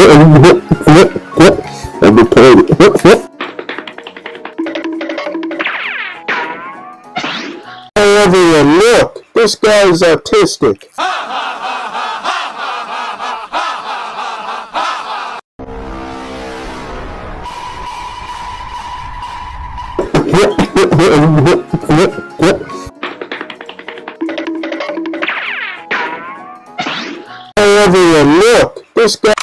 I'm retarded. Hey everyone, look! This guy's autistic. Hey everyone, look! This guy...